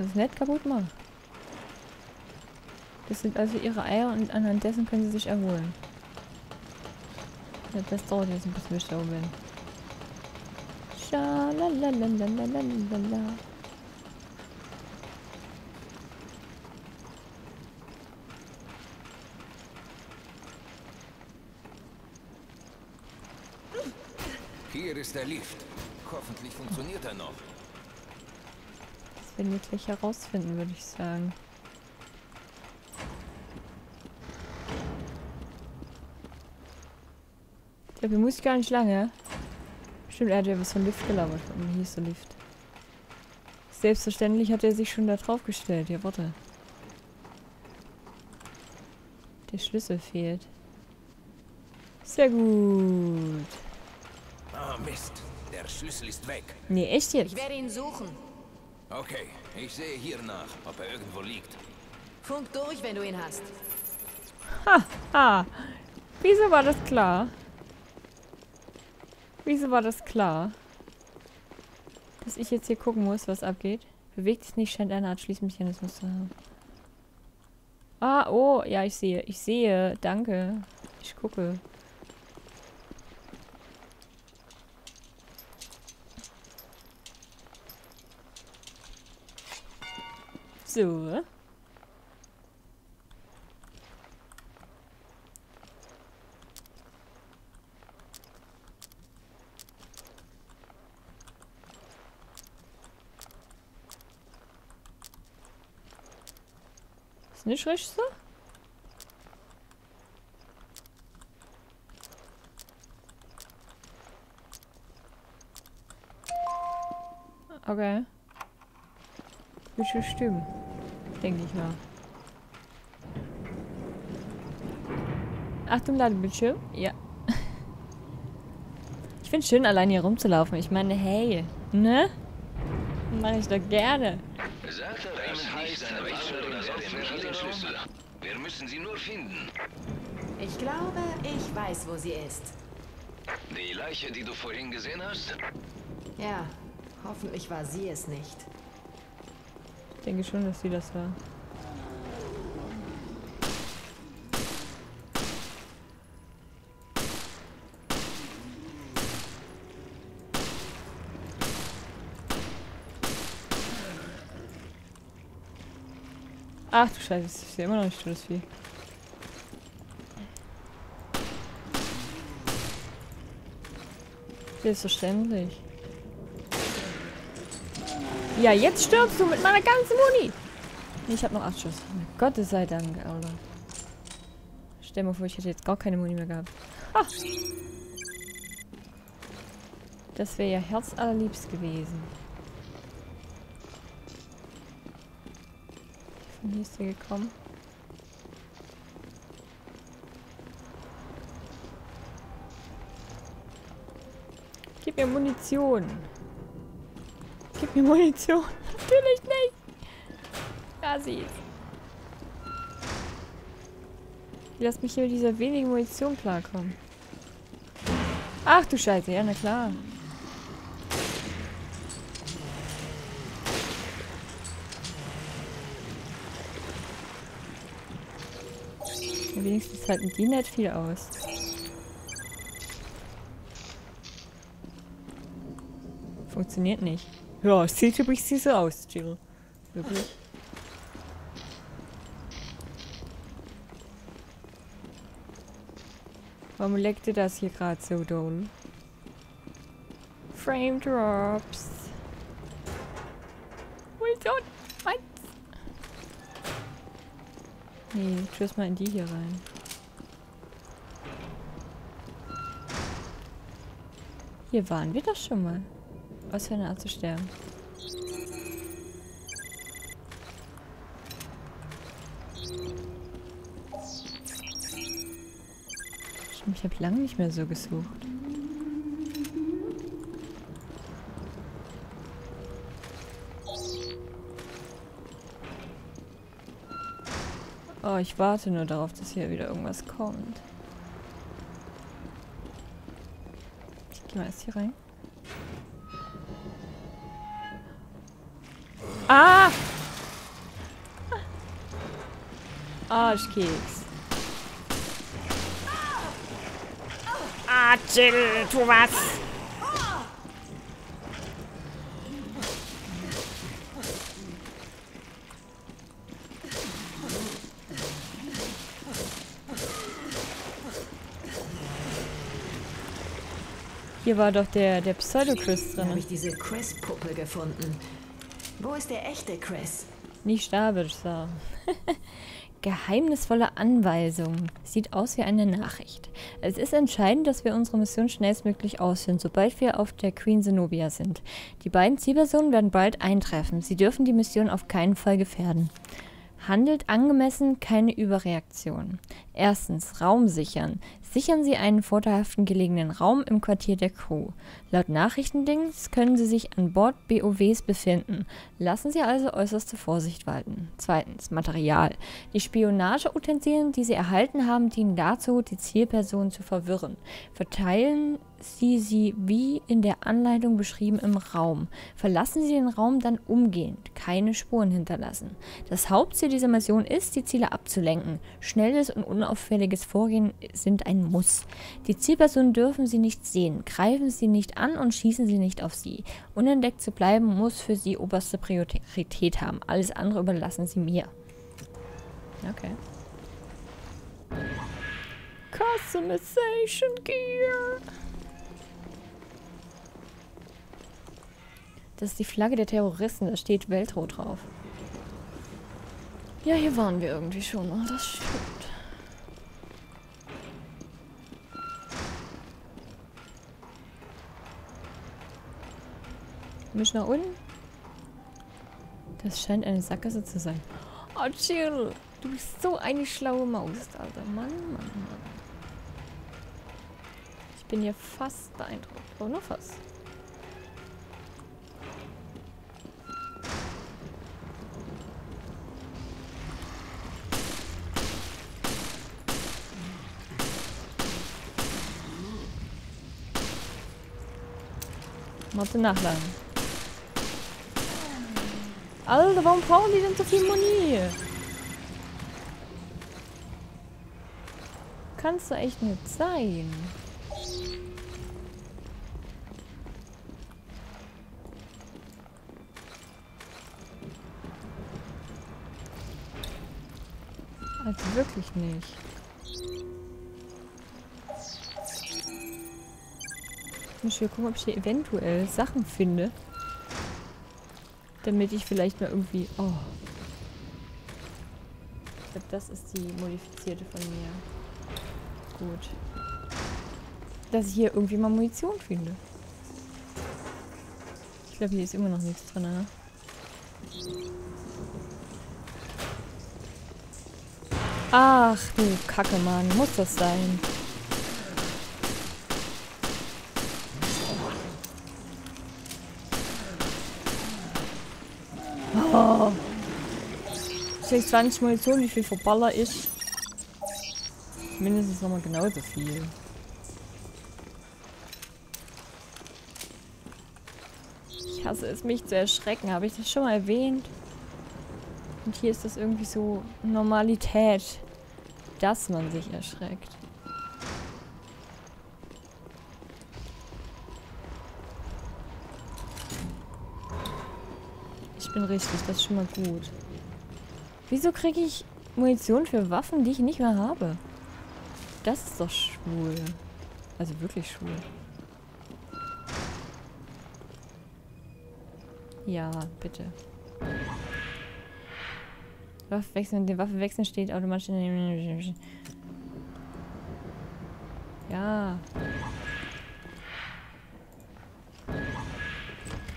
das nicht kaputt machen. Das sind also ihre Eier und anhand dessen können sie sich erholen. Ja, das dauert jetzt ein bisschen, bis ich da. Hier ist der Lift. Hoffentlich funktioniert er noch. Werden wir gleich herausfinden, würde ich sagen. Ich glaube, wir mussten gar nicht lange. Stimmt, er hat ja was von Lift gelabert. Und hier ist der Lift. Selbstverständlich hat er sich schon da drauf gestellt. Ja, warte. Der Schlüssel fehlt. Sehr gut. Ah, Mist. Der Schlüssel ist weg. Nee, echt jetzt? Ich werde ihn suchen. Okay, ich sehe hier nach, ob er irgendwo liegt. Funk durch, wenn du ihn hast. Ah, wieso war das klar? Wieso war das klar? Dass ich jetzt hier gucken muss, was abgeht. Bewegt es nicht, scheint eine Art Schließmechanismus zu haben. Ah, oh, ja, ich sehe. Ich sehe. Danke. Ich gucke. So. Ist nicht richtig so? Okay. Schon stimmen. Denke ich mal. Achtung, Ladebildschirm. Ja. Ich finde schön, allein hier rumzulaufen. Ich meine, hey, ne? Mache ich doch gerne. Sagt er Raymond heißt Waffe oder den Schlüssel. Wir müssen sie nur finden. Ich glaube, ich weiß, wo sie ist. Die Leiche, die du vorhin gesehen hast? Ja, hoffentlich war sie es nicht. Ich denke schon, dass sie das war. Ach du Scheiße, das ist immer noch nicht das Vieh. Selbstverständlich. Ja, jetzt stirbst du mit meiner ganzen Muni. Ich habe noch acht Schuss. Gottes sei Dank, Alter. Stell mir vor, ich hätte jetzt gar keine Muni mehr gehabt. Ha. Das wäre ja herzallerliebst gewesen. Von hier ist sie gekommen. Gib mir Munition. Gib mir Munition. Natürlich nicht. Ja, sie ist. Lass mich hier mit dieser wenigen Munition klarkommen. Ach du Scheiße, ja, na klar. Wenigstens halten die nicht viel aus. Funktioniert nicht. Ja, es sieht übrigens so aus, Jill. Wirklich. Warum leckt ihr das hier gerade so doll? Frame Drops. Munition! Meins! Nee, tschüss mal in die hier rein. Hier waren wir doch schon mal. Was für eine Art zu sterben. Ich habe lange nicht mehr so gesucht. Oh, ich warte nur darauf, dass hier wieder irgendwas kommt. Ich gehe mal erst hier rein. Ah! Arschkeks. Ah, chill, tu was! Hier war doch der, der Pseudo-Chris drin. habe ich diese Chris-Puppe gefunden. Wo ist der echte Chris? Nicht Stabisch, so. Geheimnisvolle Anweisung. Sieht aus wie eine Nachricht. Es ist entscheidend, dass wir unsere Mission schnellstmöglich ausführen, sobald wir auf der Queen Zenobia sind. Die beiden Zielpersonen werden bald eintreffen. Sie dürfen die Mission auf keinen Fall gefährden. Handelt angemessen, keine Überreaktion. Erstens, Raum sichern. Sichern Sie einen vorteilhaften gelegenen Raum im Quartier der Crew. Laut Nachrichtendings können Sie sich an Bord BOWs befinden. Lassen Sie also äußerste Vorsicht walten. Zweitens, Material. Die Spionageutensilien, die Sie erhalten haben, dienen dazu, die Zielperson zu verwirren. Verteilen Sie sie wie in der Anleitung beschrieben im Raum. Verlassen Sie den Raum dann umgehend. Keine Spuren hinterlassen. Das Hauptziel dieser Mission ist, die Ziele abzulenken. Schnelles und unauffälliges Vorgehen sind ein Muss. Die Zielpersonen dürfen Sie nicht sehen. Greifen Sie nicht an und schießen Sie nicht auf sie. Unentdeckt zu bleiben muss für Sie oberste Priorität haben. Alles andere überlassen Sie mir. Okay. Customization Gear. Das ist die Flagge der Terroristen, da steht Weltrot drauf. Ja, hier waren wir irgendwie schon mal, das stimmt. Mich nach unten? Das scheint eine Sackgasse zu sein. Oh, Jill, du bist so eine schlaue Maus, Alter. Mann, Mann, Mann. Ich bin hier fast beeindruckt. Aber nur fast. Warte nachladen. Alter, warum brauchen die denn so viel Muni? Kannst du echt nicht sein. Also wirklich nicht. Ich muss hier gucken, ob ich hier eventuell Sachen finde. Damit ich vielleicht mal irgendwie... Oh. Ich glaube, das ist die modifizierte von mir. Gut. Dass ich hier irgendwie mal Munition finde. Ich glaube, hier ist immer noch nichts drin, ne? Ach du Kacke, Mann. Muss das sein? Oh. Ich 20 Munition, wie viel verballer ich? Mindestens nochmal genauso viel. Ich hasse es, mich zu erschrecken. Habe ich das schon mal erwähnt? Und hier ist das irgendwie so Normalität, dass man sich erschreckt. Ich bin richtig, das ist schon mal gut. Wieso kriege ich Munition für Waffen, die ich nicht mehr habe? Das ist doch schwul. Also wirklich schwul. Ja, bitte. Waffe wechseln, die Waffe wechseln steht automatisch in den... Ja.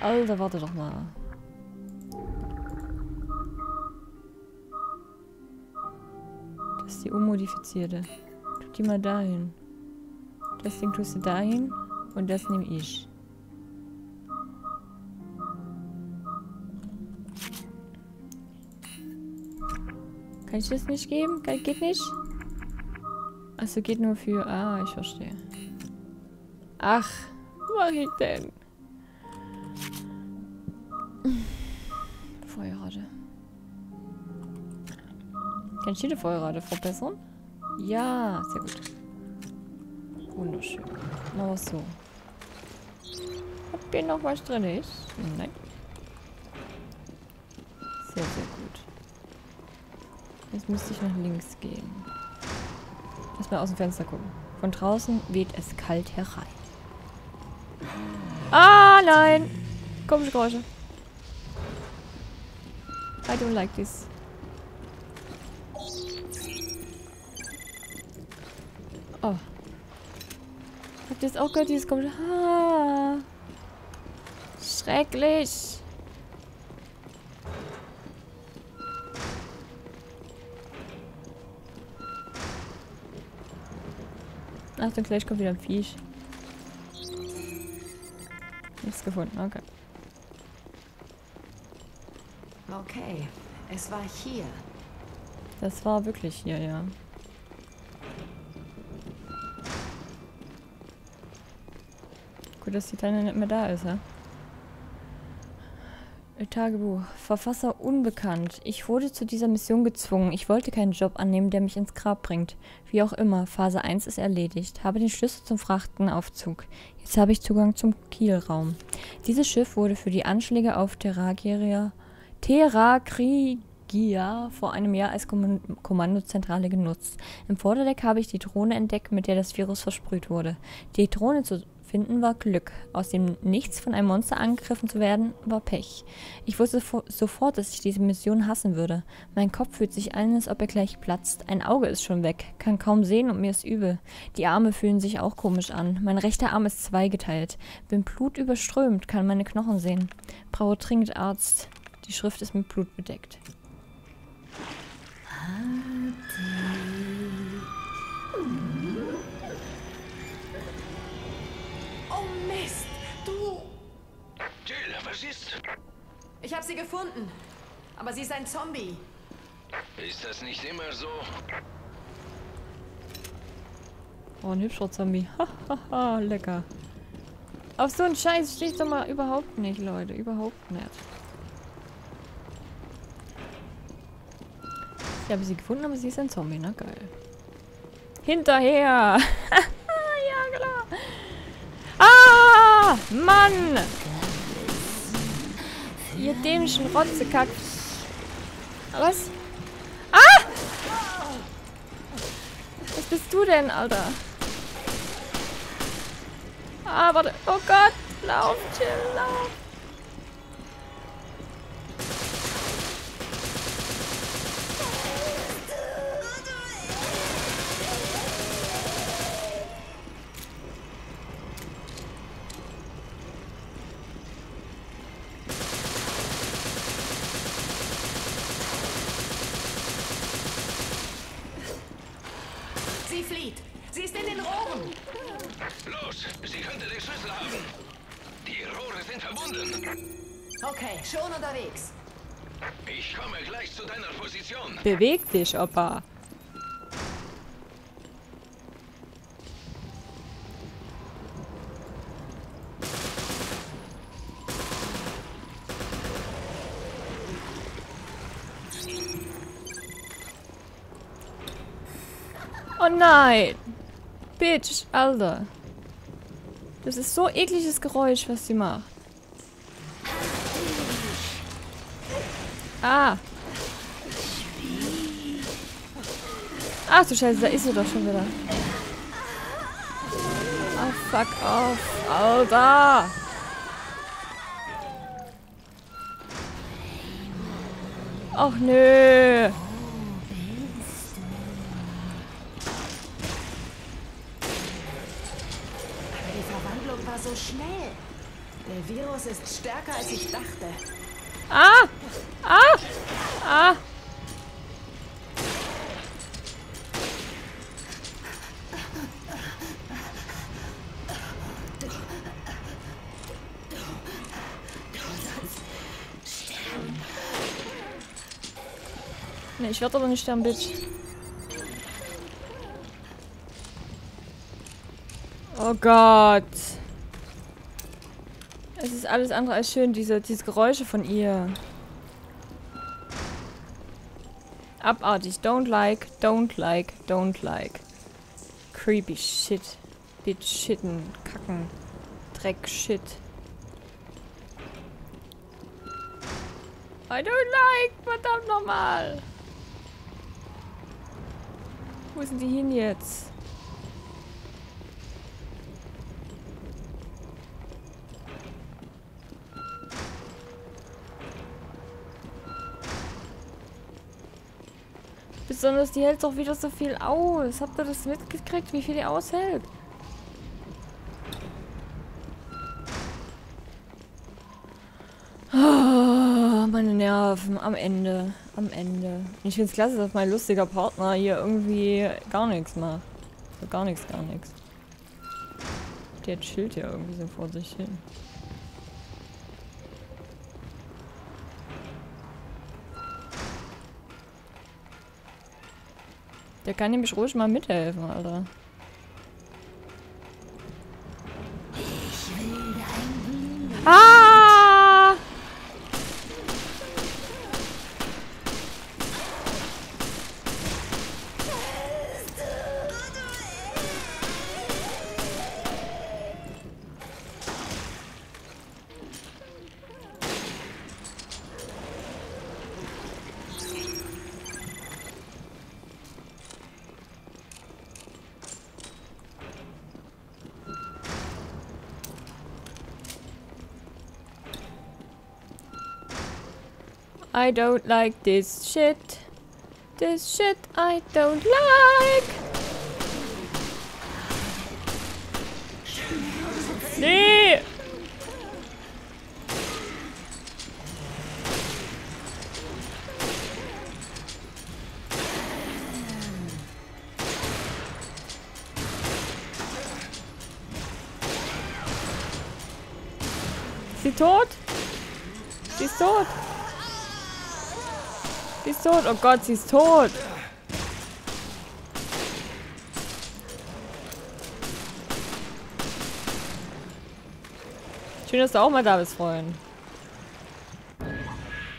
Alter, warte doch mal. Ist die unmodifizierte. Tu die mal dahin. Das Ding tust du dahin und das nehme ich. Kann ich das nicht geben? Ge- Geht nicht? Achso, geht nur für... Ah, ich verstehe. Ach, was mach ich denn? Kann ich jede Feuerrate verbessern? Ja, sehr gut. Wunderschön. Machen wir so. Ob hier noch was drin ist? Nein. Sehr, sehr gut. Jetzt müsste ich nach links gehen. Lass mal aus dem Fenster gucken. Von draußen weht es kalt herein. Ah, nein! Komische Geräusche. I don't like this. Ihr das auch gehört, dieses komische... Ah. Schrecklich. Achtung, gleich kommt wieder ein Viech. Nichts gefunden, okay. Okay, es war hier. Das war wirklich hier, ja. Gut, dass die Kleine nicht mehr da ist, ja? Tagebuch. Verfasser unbekannt. Ich wurde zu dieser Mission gezwungen. Ich wollte keinen Job annehmen, der mich ins Grab bringt. Wie auch immer, Phase 1 ist erledigt. Habe den Schlüssel zum Frachtenaufzug. Jetzt habe ich Zugang zum Kielraum. Dieses Schiff wurde für die Anschläge auf Terrageria, Terrakrigia vor einem Jahr als Kommand Kommandozentrale genutzt. Im Vorderdeck habe ich die Drohne entdeckt, mit der das Virus versprüht wurde. Die Drohne zu finden war Glück. Aus dem Nichts von einem Monster angegriffen zu werden, war Pech. Ich wusste sofort, dass ich diese Mission hassen würde. Mein Kopf fühlt sich an, als ob er gleich platzt. Ein Auge ist schon weg, kann kaum sehen und mir ist übel. Die Arme fühlen sich auch komisch an. Mein rechter Arm ist zweigeteilt. Bin Blut überströmt, kann meine Knochen sehen. Brauche dringend Arzt. Die Schrift ist mit Blut bedeckt. Jill, was ist? Ich habe sie gefunden. Aber sie ist ein Zombie. Ist das nicht immer so? Oh, ein hübscher Zombie. Hahaha, lecker. Auf so einen Scheiß stehe ich doch mal überhaupt nicht, Leute. Überhaupt nicht. Ich habe sie gefunden, aber sie ist ein Zombie. Na geil. Hinterher! ja, klar. Ah! Mann! Ihr dämlichen Rotzekack. Was? Ah! Was bist du denn, Alter? Ah, warte. Oh Gott. Lauf, chill, lauf. Flieht. Sie ist in den Rohren. Los, sie könnte den Schlüssel haben. Die Rohre sind verbunden. Okay, schon unterwegs. Ich komme gleich zu deiner Position. Beweg dich, Opa. Nein! Bitch, Alter. Das ist so ekliges Geräusch, was sie macht. Ah. Ach du Scheiße, da ist sie doch schon wieder. Oh, fuck off. Alter. Och nö. Schnell. Der Virus ist stärker, als ich dachte. Ah! Ah! Ah! Ne, ich werde aber nicht sterben, Bitch. Oh Gott. Alles andere als schön, diese, diese Geräusche von ihr. Abartig. Don't like, don't like, don't like. Creepy shit. Bitch, shitten, kacken. Dreck, shit. I don't like, verdammt nochmal. Wo sind die hin jetzt? Besonders die hält doch wieder so viel aus. Habt ihr das mitgekriegt, wie viel die aushält? Ah, meine Nerven am Ende. Am Ende. Ich finde es klasse, dass mein lustiger Partner hier irgendwie gar nichts macht. Gar nichts, gar nichts. Der chillt ja irgendwie so vor sich hin. Der kann nämlich ruhig mal mithelfen, Alter. Ah! I don't like this shit. This shit I don't like. Ist sie tot? Sie ist tot. Sie ist tot. Oh Gott, sie ist tot. Schön, dass du auch mal da bist, Freund.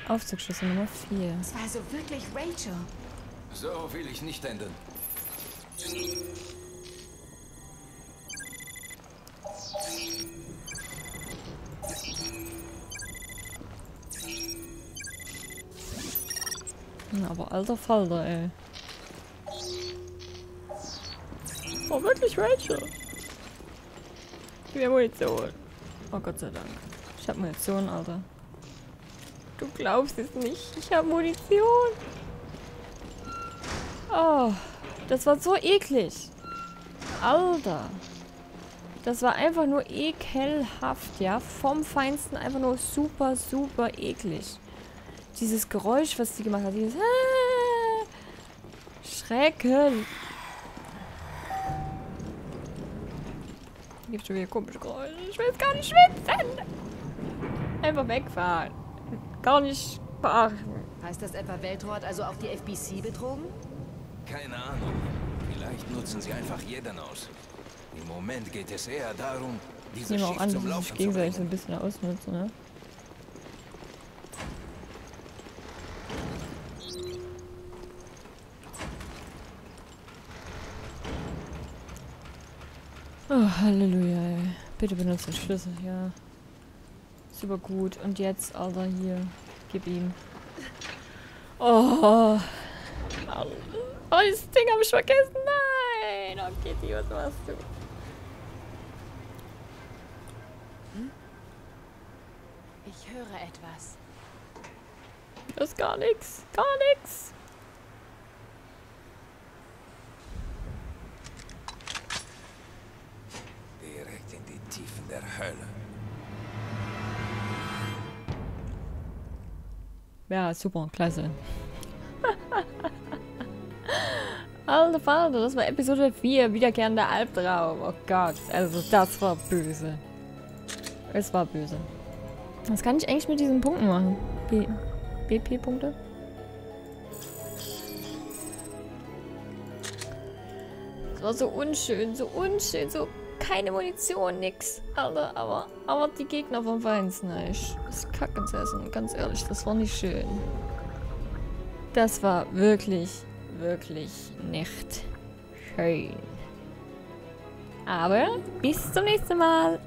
Aufzugschlüssel Nummer 4. Es war also wirklich Rachel. So will ich nicht enden. Aber alter Falter, ey. Oh, wirklich Rachel? Gib mir Munition. Oh Gott sei Dank. Ich hab Munition, Alter. Du glaubst es nicht. Ich hab Munition. Oh, das war so eklig. Alter. Das war einfach nur ekelhaft, ja. Vom Feinsten einfach nur super, super eklig. Dieses Geräusch, was sie gemacht hat. Dieses ah, Schrecken. Gibt schon wieder komische Geräusche. Ich will jetzt gar nicht schwitzen. Einfach wegfahren. Gar nicht beachten. Heißt das etwa, Veltro hat also auch die FBC betrogen? Keine Ahnung. Vielleicht nutzen sie einfach jeden aus. Im Moment geht es eher darum, Ich dieses nehme auch Schiff an, zum dass sie Laufen sich zu gegenseitig so bringen. ein bisschen ausnutzen, ne? Oh, Halleluja, ey. Bitte benutze den Schlüssel, ja. Super gut. Und jetzt, Alter, hier. Gib ihm. Oh. Oh, das Ding habe ich vergessen. Nein. Oh, Kitty, was machst du? Ich höre etwas. Das ist gar nichts. Gar nichts. Direkt in die Tiefen der Hölle. Ja, super, klasse. Alter Vater, das war Episode 4, wiederkehrender Albtraum. Oh Gott, also das war böse. Es war böse. Was kann ich eigentlich mit diesen Punkten machen? B BP-Punkte? Das war so unschön, so unschön, so keine Munition, nix. Alter, aber, aber die Gegner vom Feinsten, ey. Ich- Das Kacken zu essen, ganz ehrlich, das war nicht schön. Das war wirklich, wirklich nicht schön. Aber bis zum nächsten Mal.